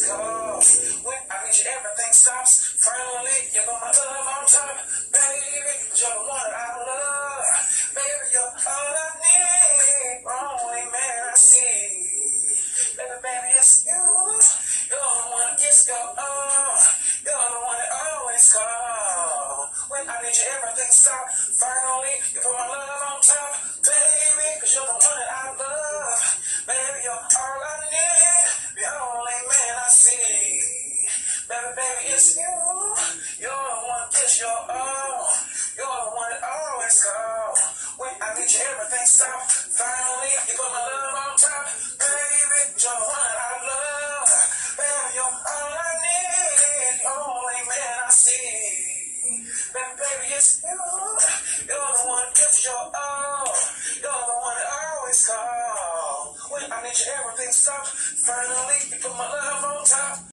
you, everything stops. Finally, you put my love on top, baby. You're the one I love. Baby, you're all I need. Only man I see. Baby, baby, it's you. You're the one that gets go on. Uh, you're the one that always call. When I need you, everything stop. Finally, baby, it's you. You're the one push your all. You're the one that always call. When I need you, everything stop. Finally, you put my love on top. Baby, you're the one I love. Baby, you're all I need. Only man I see. Baby, baby, it's you. You're the one push your all. You're the one that always call. When I need you, everything stop. Finally, you put my love on top.